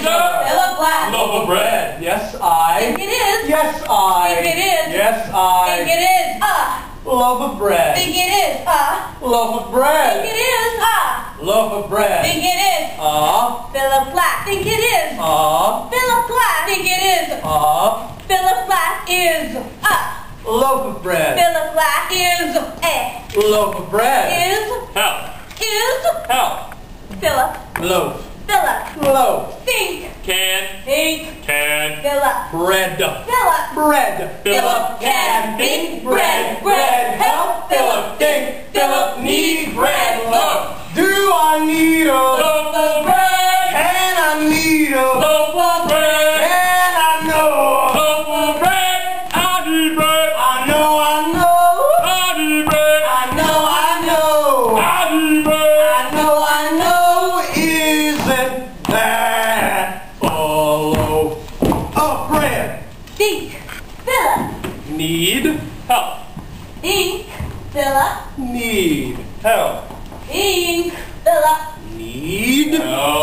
Philip Glass. Loaf of bread. Yes, I. Think it is. Yes, I. Think it is. Yes, Think I. it is. Ah. Loaf of bread. Think it is. Ah. Loaf of bread. Think it is. Ah. Loaf of bread. Think it is. Ah, Philip Glass. Think it is. ah, Philip Glass. Think it is. ah. Philip Glass is. Ah. Loaf of bread. Philip Glass is. Eh. Loaf of bread. Is. Help. Is. Help. Philip. Loaf. Philip. Loaf. Can. Think. Can. Philip. Bread. Philip. Bread. Philip can think bread. Bread. Help Philip think. Philip need bread. Look. Do I need a bread? Think. Philip. Need help. Think. Philip. Need help. Think. Philip. Need help. Need help.